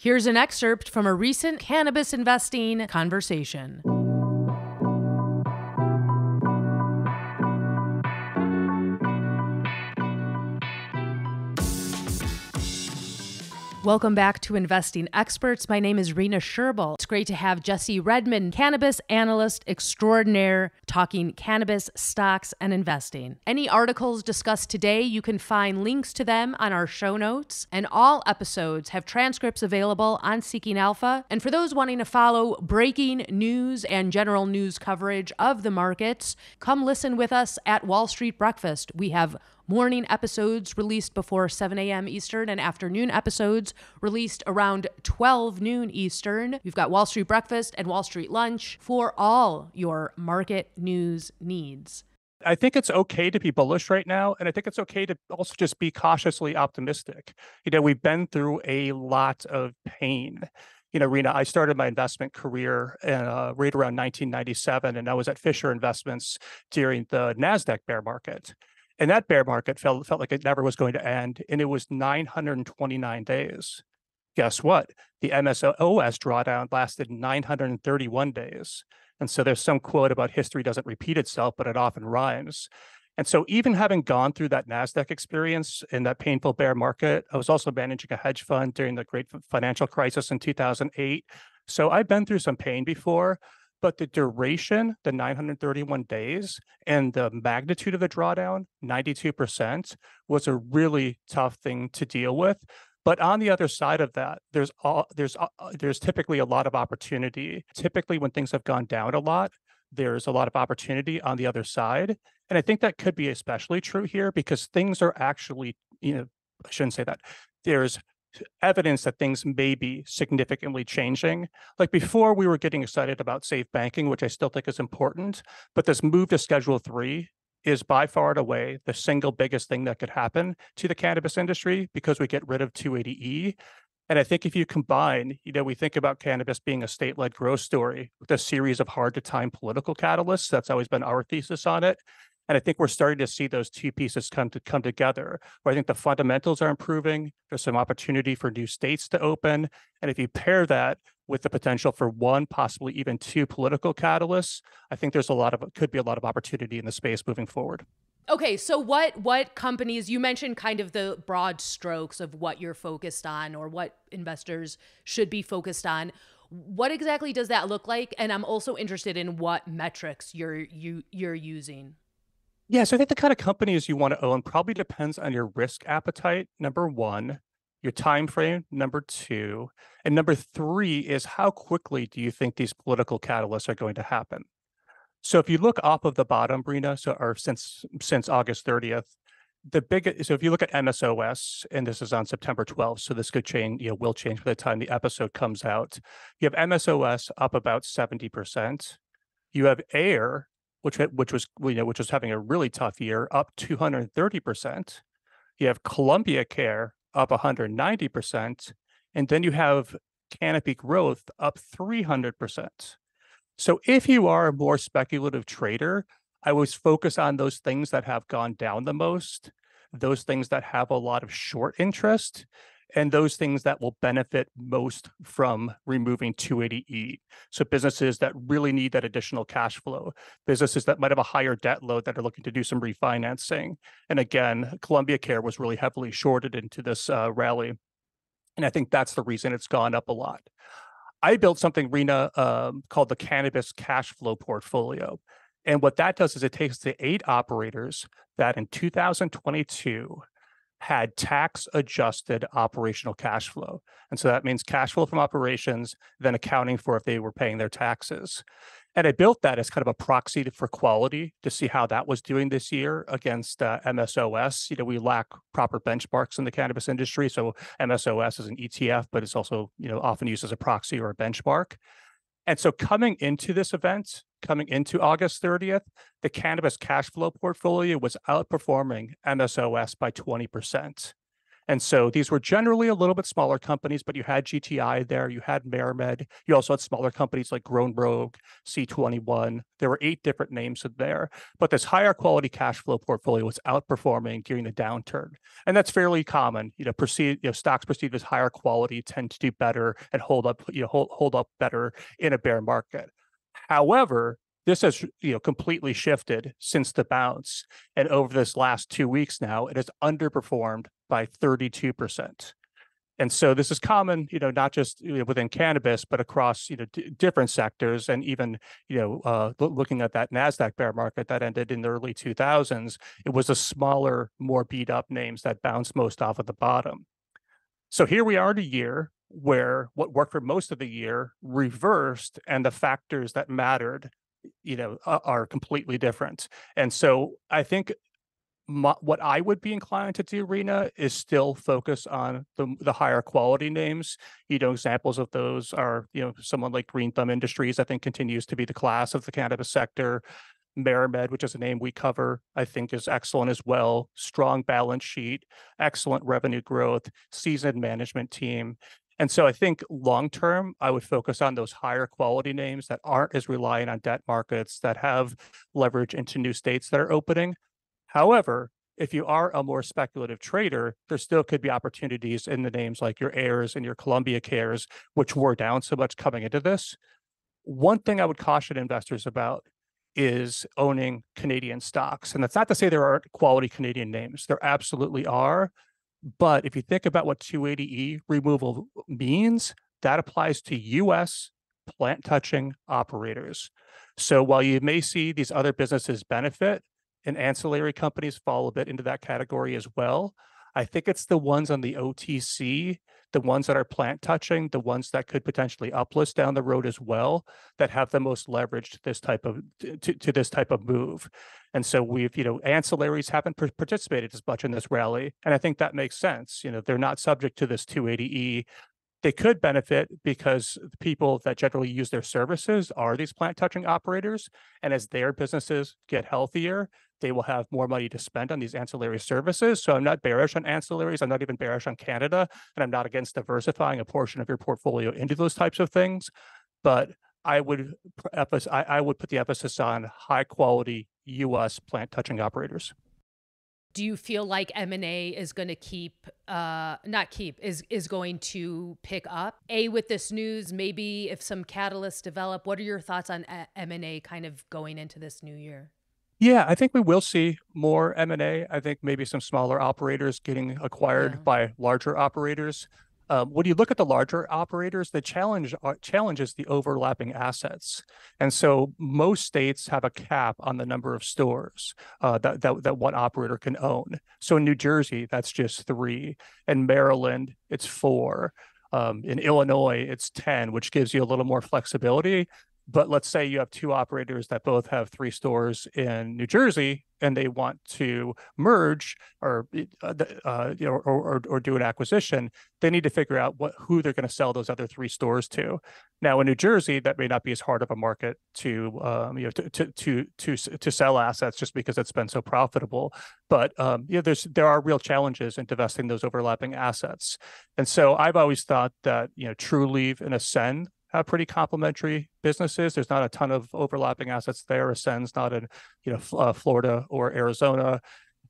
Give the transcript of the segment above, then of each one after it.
Here's an excerpt from a recent cannabis investing conversation. Welcome back to Investing Experts. My name is Rena Sherbel. It's great to have Jesse Redmond, cannabis analyst extraordinaire, talking cannabis, stocks, and investing. Any articles discussed today, you can find links to them on our show notes, and all episodes have transcripts available on Seeking Alpha. And for those wanting to follow breaking news and general news coverage of the markets, come listen with us at Wall Street Breakfast. We have morning episodes released before 7 a.m. Eastern and afternoon episodes released around 12 noon Eastern. We've got Wall Street Breakfast and Wall Street Lunch for all your market news needs. I think it's okay to be bullish right now. And I think it's okay to also just be cautiously optimistic. You know, we've been through a lot of pain. You know, Rena, I started my investment career uh, right around 1997, and I was at Fisher Investments during the NASDAQ bear market. And that bear market felt felt like it never was going to end, and it was 929 days. Guess what? The MSOS drawdown lasted 931 days. And so there's some quote about history doesn't repeat itself, but it often rhymes. And so even having gone through that NASDAQ experience in that painful bear market, I was also managing a hedge fund during the great financial crisis in 2008. So I've been through some pain before, but the duration, the 931 days, and the magnitude of the drawdown, 92%, was a really tough thing to deal with. But on the other side of that, there's all there's uh, there's typically a lot of opportunity. Typically, when things have gone down a lot, there's a lot of opportunity on the other side. And I think that could be especially true here because things are actually, you know, I shouldn't say that. There's evidence that things may be significantly changing. Like before, we were getting excited about safe banking, which I still think is important, but this move to Schedule 3 is by far and away the single biggest thing that could happen to the cannabis industry because we get rid of 280E. And I think if you combine, you know, we think about cannabis being a state-led growth story with a series of hard-to-time political catalysts. That's always been our thesis on it. And I think we're starting to see those two pieces come to come together, where I think the fundamentals are improving. There's some opportunity for new states to open. And if you pair that with the potential for one, possibly even two political catalysts, I think there's a lot of could be a lot of opportunity in the space moving forward. Okay, so what what companies you mentioned kind of the broad strokes of what you're focused on or what investors should be focused on. What exactly does that look like? And I'm also interested in what metrics you're you you're using. Yeah, so I think the kind of companies you want to own probably depends on your risk appetite, number one, your time frame, number two, and number three is how quickly do you think these political catalysts are going to happen? So if you look off of the bottom, Rena, so or since since August 30th, the big so if you look at MSOS, and this is on September 12th, so this could change, you know, will change by the time the episode comes out. You have MSOS up about 70%. You have Ayr which which was you know which was having a really tough year, up 230%. You have Columbia Care up 190%, and then you have Canopy Growth up 300%. So if you are a more speculative trader, I always focus on those things that have gone down the most, those things that have a lot of short interest, and those things that will benefit most from removing 280E. So businesses that really need that additional cash flow, businesses that might have a higher debt load that are looking to do some refinancing. And again, Columbia Care was really heavily shorted into this uh, rally. And I think that's the reason it's gone up a lot. I built something, Rena, um, called the Cannabis Cash Flow Portfolio. And what that does is it takes the eight operators that in 2022 had tax adjusted operational cash flow. And so that means cash flow from operations, then accounting for if they were paying their taxes. And I built that as kind of a proxy for quality to see how that was doing this year against uh, MSOS. You know, we lack proper benchmarks in the cannabis industry. So MSOS is an ETF, but it's also, you know, often used as a proxy or a benchmark. And so coming into this event, coming into August 30th, the cannabis cash flow portfolio was outperforming MSOS by 20%. And so these were generally a little bit smaller companies, but you had GTI there, you had MariMed, you also had smaller companies like Grown Rogue, C21. There were eight different names in there, but this higher quality cash flow portfolio was outperforming during the downturn. And that's fairly common. You know, perceived, you know, stocks perceived as higher quality tend to do better and hold up, you know, hold, hold up better in a bear market. However, this has you know completely shifted since the bounce and over this last two weeks now it has underperformed by 32% and so this is common you know not just you know, within cannabis but across you know d- different sectors and even you know uh, looking at that nasdaq bear market that ended in the early 2000s it was the smaller more beat up names that bounced most off at the bottom. So here we are in a year where what worked for most of the year reversed and the factors that mattered you know are completely different and so i think my, what i would be inclined to do rena is still focus on the, the higher quality names you know examples of those are you know someone like green thumb industries i think continues to be the class of the cannabis sector MariMed, which is a name we cover, I think is excellent as well. Strong balance sheet, excellent revenue growth, seasoned management team. And so I think long term, I would focus on those higher quality names that aren't as reliant on debt markets, that have leverage into new states that are opening. However, if you are a more speculative trader, there still could be opportunities in the names like your Ayrs and your Columbia Cares, which were down so much coming into this. One thing I would caution investors about is owning Canadian stocks. And that's not to say there aren't quality Canadian names, there absolutely are. But if you think about what 280E removal means, that applies to US plant touching operators. So while you may see these other businesses benefit and ancillary companies fall a bit into that category as well, I think it's the ones on the OTC, the ones that are plant touching, the ones that could potentially uplist down the road as well, that have the most leverage to this type of to, to this type of move. And so we've, you know, ancillaries haven't participated as much in this rally. And I think that makes sense. You know, they're not subject to this 280E. They could benefit because the people that generally use their services are these plant touching operators. And as their businesses get healthier, they will have more money to spend on these ancillary services. So I'm not bearish on ancillaries. I'm not even bearish on Canada. And I'm not against diversifying a portion of your portfolio into those types of things. But I would I, I would put the emphasis on high quality U.S. plant touching operators. Do you feel like M and A is going to keep, uh, not keep, is is going to pick up? A with this news, maybe if some catalysts develop. What are your thoughts on M and A kind of going into this new year? Yeah, I think we will see more M and A. I think maybe some smaller operators getting acquired yeah. by larger operators. Um, when you look at the larger operators, the challenge uh, challenge is the overlapping assets, and so most states have a cap on the number of stores uh, that, that that one operator can own. So in New Jersey, that's just three. and Maryland, it's four. Um, in Illinois, it's ten, which gives you a little more flexibility but let's say you have two operators that both have three stores in New Jersey and they want to merge or uh, uh, you know, or, or, or do an acquisition, they need to figure out what who they're going to sell those other three stores to. Now in New Jersey, that may not be as hard of a market to um, you know to, to to to to sell assets just because it's been so profitable. But um, you know, there's there are real challenges in divesting those overlapping assets, and so I've always thought that you know Trulieve and Ascend have pretty complementary businesses. There's not a ton of overlapping assets there. Ascend's not in, you know, uh, Florida or Arizona,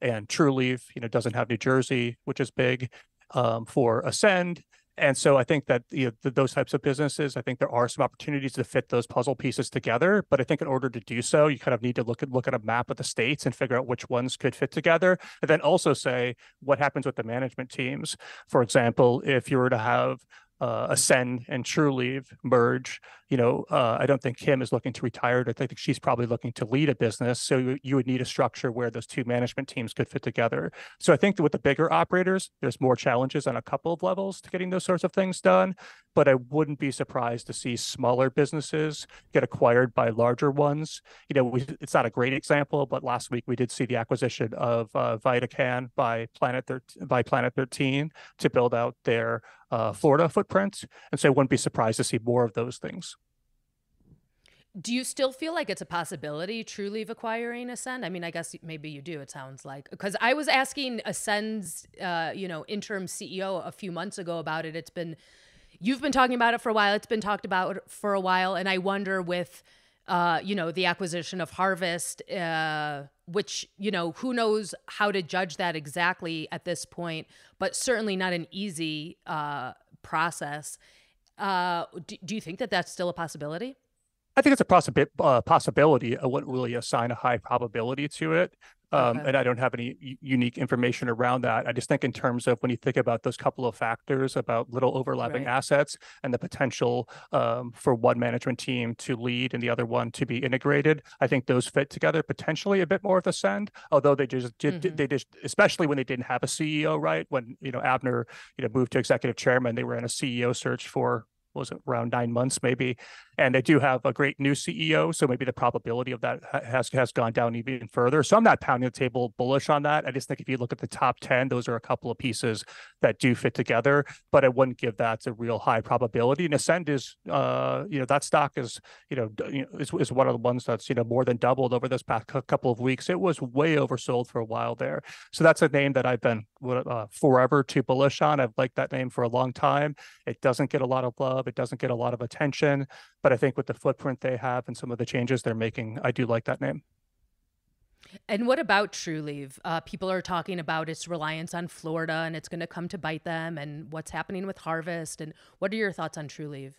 and Trulieve, you know, doesn't have New Jersey, which is big um, for Ascend. And so I think that you know, the, those types of businesses, I think there are some opportunities to fit those puzzle pieces together. But I think in order to do so, you kind of need to look at look at a map of the states and figure out which ones could fit together, and then also say what happens with the management teams. For example, if you were to have uh, Ascend and Trulieve merge. You know, uh, I don't think Kim is looking to retire. I think she's probably looking to lead a business. So you, would need a structure where those two management teams could fit together. So I think that with the bigger operators, there's more challenges on a couple of levels to getting those sorts of things done. But I wouldn't be surprised to see smaller businesses get acquired by larger ones. You know, we, it's not a great example, but last week we did see the acquisition of uh, VidaCann by Planet thir- by Planet 13 to build out their uh, Florida footprint. And so I wouldn't be surprised to see more of those things. Do you still feel like it's a possibility, Trulieve acquiring Ascend? I mean, I guess maybe you do. It sounds like because I was asking Ascend's, uh, you know, interim CEO a few months ago about it. It's been, you've been talking about it for a while. It's been talked about for a while, and I wonder with, uh, you know, the acquisition of Harvest, uh, which you know, who knows how to judge that exactly at this point, but certainly not an easy uh, process. Uh, do, do you think that that's still a possibility? I think it's a possi- uh, possibility. I wouldn't really assign a high probability to it. Um, Okay. And I don't have any u- unique information around that. I just think in terms of when you think about those couple of factors about little overlapping Right. assets and the potential um, for one management team to lead and the other one to be integrated, I think those fit together potentially a bit more of with Ascend. Although they just did, Mhm. they just, especially when they didn't have a CEO, right? When you know Abner, you know, moved to executive chairman, they were in a CEO search for was it around nine months maybe and they do have a great new CEO, so maybe the probability of that has has gone down even further. So I'm not pounding the table bullish on that. I just think if you look at the top ten, those are a couple of pieces that do fit together, but I wouldn't give that a real high probability. And Ascend is, uh, you know, that stock is, you know, is, is one of the ones that's you know more than doubled over this past couple of weeks. It was way oversold for a while there, so that's a name that I've been uh, forever too bullish on. I've liked that name for a long time. It doesn't get a lot of love. It doesn't get a lot of attention. But I think with the footprint they have and some of the changes they're making, I do like that name. And what about Trulieve? Uh, people are talking about its reliance on Florida and it's going to come to bite them, and what's happening with Harvest. And what are your thoughts on Trulieve?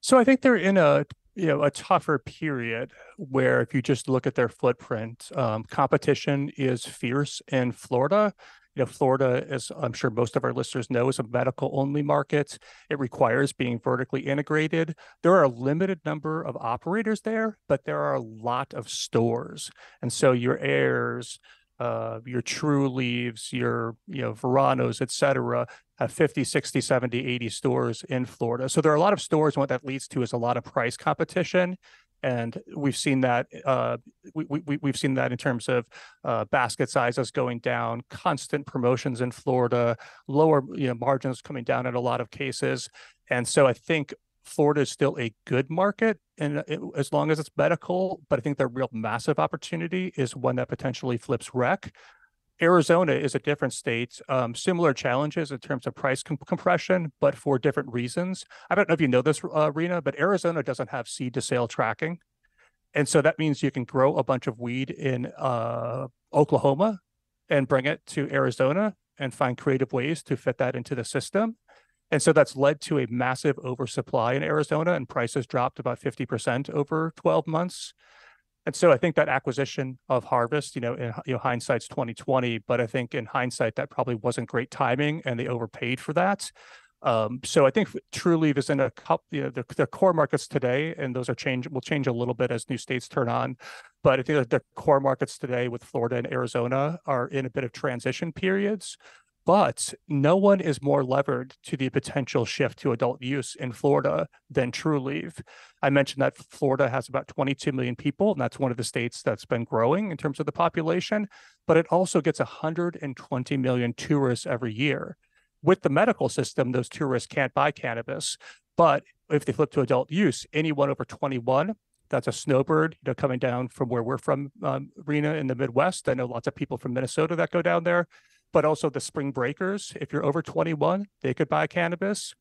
So I think they're in a you know a tougher period where if you just look at their footprint, um, competition is fierce in Florida. You know, Florida, as I'm sure most of our listeners know, is a medical only market. It requires being vertically integrated. There are a limited number of operators there, but there are a lot of stores. And so your Ayrs, uh, your Trulieves, your, you know, Veranos, et cetera, have 50, 60, 70, 80 stores in Florida. So there are a lot of stores. And what that leads to is a lot of price competition. And we've seen that uh, we, we, we've seen that in terms of uh, basket sizes going down, constant promotions in Florida, lower you know margins coming down in a lot of cases. And so I think Florida is still a good market, and it, as long as it's medical, but I think the real massive opportunity is one that potentially flips rec. Arizona is a different state, um, similar challenges in terms of price com- compression, but for different reasons. I don't know if you know this, uh, Rena, but Arizona doesn't have seed to sale tracking. And so that means you can grow a bunch of weed in uh, Oklahoma and bring it to Arizona and find creative ways to fit that into the system. And so that's led to a massive oversupply in Arizona, and prices dropped about 50% over 12 months. And so I think that acquisition of Harvest, you know, in you know, hindsight's 2020, but I think in hindsight that probably wasn't great timing and they overpaid for that. Um, so I think Trulieve is in a couple, you know, their, their core markets today, and those are change will change a little bit as new states turn on. But I think that the core markets today with Florida and Arizona are in a bit of transition periods. But no one is more levered to the potential shift to adult use in Florida than Trulieve. I mentioned that Florida has about 22 million people, and that's one of the states that's been growing in terms of the population. But it also gets 120 million tourists every year. With the medical system, those tourists can't buy cannabis. But if they flip to adult use, anyone over 21 that's a snowbird, you know, coming down from where we're from, um, Rena in the Midwest. I know lots of people from Minnesota that go down there, but also the spring breakers. If you're over 21, they could buy cannabis.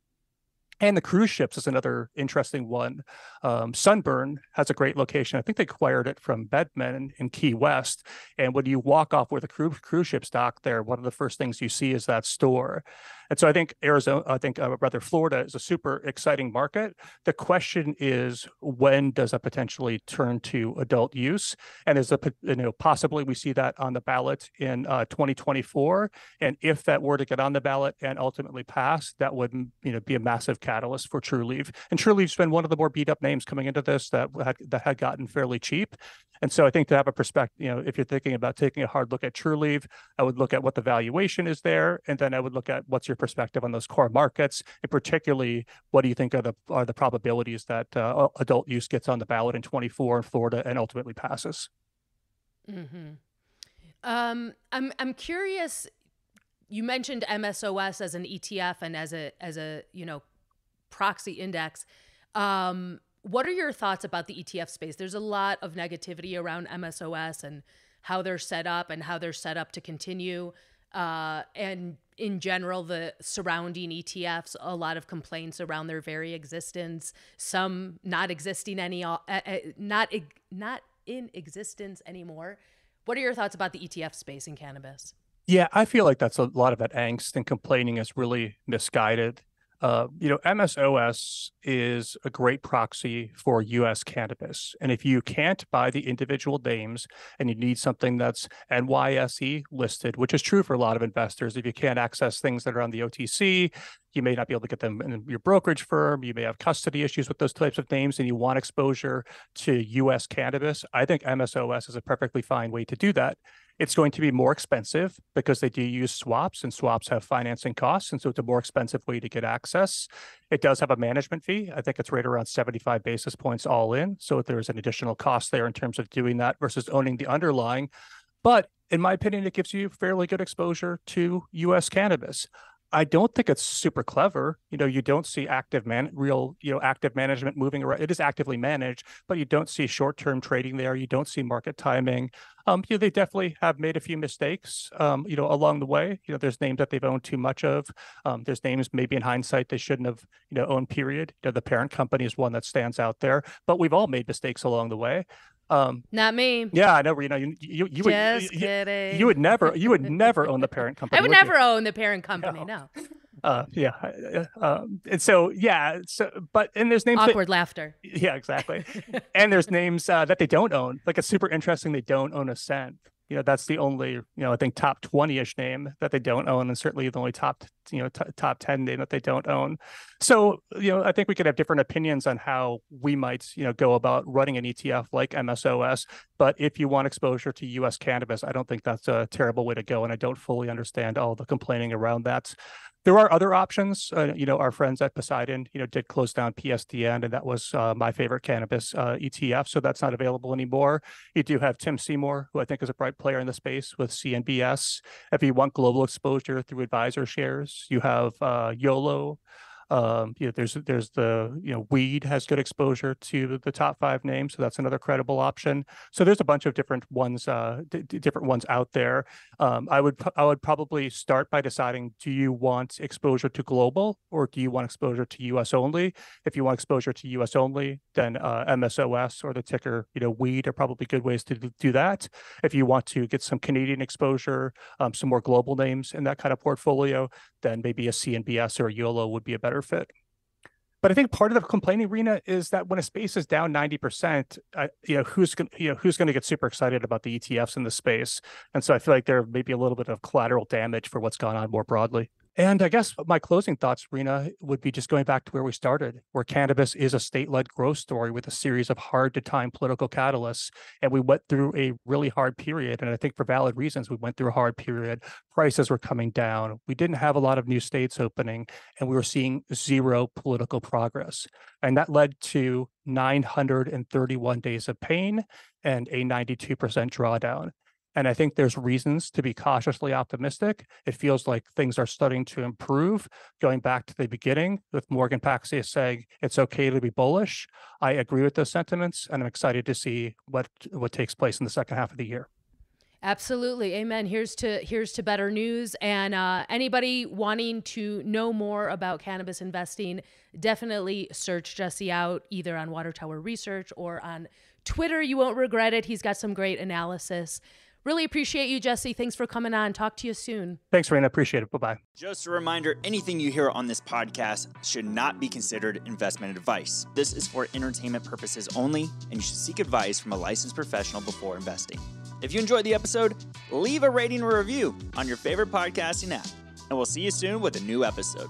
And the cruise ships is another interesting one. Um, Sunburn has a great location. I think they acquired it from Bedman in Key West. And when you walk off where the cruise, cruise ships dock there, one of the first things you see is that store. And so I think Arizona, I think uh, rather Florida is a super exciting market. The question is, when does that potentially turn to adult use? And is a you know, possibly we see that on the ballot in uh, 2024. And if that were to get on the ballot and ultimately pass, that would, you know, be a massive catalyst for Trulieve. And Trulieve's been one of the more beat up names coming into this that had, that had gotten fairly cheap. And so I think to have a perspective, you know, if you're thinking about taking a hard look at Trulieve, I would look at what the valuation is there, and then I would look at what's your perspective on those core markets, and particularly what do you think are the are the probabilities that uh, adult use gets on the ballot in 24 in Florida and ultimately passes. Mm-hmm. Um, I'm I'm curious. You mentioned MSOS as an ETF and as a as a you know proxy index. Um, What are your thoughts about the ETF space? There's a lot of negativity around MSOS and how they're set up and how they're set up to continue. Uh, and in general, the surrounding ETFs, a lot of complaints around their very existence, some not existing any, uh, uh, not not in existence anymore. What are your thoughts about the ETF space in cannabis? Yeah, I feel like that's a lot of that angst and complaining is really misguided. Uh, you know, MSOS is a great proxy for US cannabis. And if you can't buy the individual names and you need something that's NYSE listed, which is true for a lot of investors, if you can't access things that are on the OTC, you may not be able to get them in your brokerage firm. You may have custody issues with those types of names and you want exposure to US cannabis. I think MSOS is a perfectly fine way to do that. It's going to be more expensive because they do use swaps and swaps have financing costs. And so it's a more expensive way to get access. It does have a management fee. I think it's right around 75 basis points all in. So there's an additional cost there in terms of doing that versus owning the underlying. But in my opinion, it gives you fairly good exposure to US cannabis. I don't think it's super clever. You know, you don't see active man, real, you know, active management moving around. It is actively managed, but you don't see short-term trading there. You don't see market timing. Um, you know, they definitely have made a few mistakes, um, you know, along the way. You know, there's names that they've owned too much of. Um, there's names maybe in hindsight they shouldn't have, you know, owned. Period. You know, the parent company is one that stands out there, but we've all made mistakes along the way. Um, Not me. Yeah, I know. You know, you you, you would Just you, kidding. you would never you would never own the parent company. I would, would never you? own the parent company. No. Uh, yeah. Um, and so yeah. So but and there's names awkward that, laughter. Yeah, exactly. and there's names uh, that they don't own. Like it's super interesting. They don't own Ascend you know that's the only you know I think top twenty ish name that they don't own, and certainly the only top you know t- top ten name that they don't own. So you know I think we could have different opinions on how we might you know go about running an ETF like MSOS. But if you want exposure to U.S. cannabis, I don't think that's a terrible way to go, and I don't fully understand all the complaining around that. There are other options. Uh, you know, our friends at Poseidon, you know, did close down PSDN, and that was uh, my favorite cannabis uh, ETF. So that's not available anymore. You do have Tim Seymour, who I think is a bright player in the space with CNBS. If you want global exposure through advisor shares, you have uh, YOLO. Um, you know, there's there's the you know weed has good exposure to the top five names, so that's another credible option. So there's a bunch of different ones, uh, d- different ones out there. Um, I would I would probably start by deciding: Do you want exposure to global, or do you want exposure to U.S. only? If you want exposure to U.S. only, then uh, MSOS or the ticker, you know, weed are probably good ways to do that. If you want to get some Canadian exposure, um, some more global names in that kind of portfolio, then maybe a CNBS or a YOLO would be a better fit. But I think part of the complaining arena is that when a space is down 90%, uh, you know, who's going you know, who's going to get super excited about the ETFs in the space? And so I feel like there may be a little bit of collateral damage for what's gone on more broadly. And I guess my closing thoughts, Rena, would be just going back to where we started, where cannabis is a state led growth story with a series of hard to time political catalysts. And we went through a really hard period. And I think for valid reasons, we went through a hard period. Prices were coming down. We didn't have a lot of new states opening, and we were seeing zero political progress. And that led to 931 days of pain and a 92% drawdown. And I think there's reasons to be cautiously optimistic. It feels like things are starting to improve. Going back to the beginning with Morgan Paxhia saying it's okay to be bullish. I agree with those sentiments and I'm excited to see what what takes place in the second half of the year. Absolutely. Amen. Here's to here's to better news. And uh, anybody wanting to know more about cannabis investing, definitely search Jesse out either on Water Tower Research or on Twitter. You won't regret it. He's got some great analysis. Really appreciate you, Jesse. Thanks for coming on. Talk to you soon. Thanks, Rena. Appreciate it. Bye bye. Just a reminder anything you hear on this podcast should not be considered investment advice. This is for entertainment purposes only, and you should seek advice from a licensed professional before investing. If you enjoyed the episode, leave a rating or review on your favorite podcasting app, and we'll see you soon with a new episode.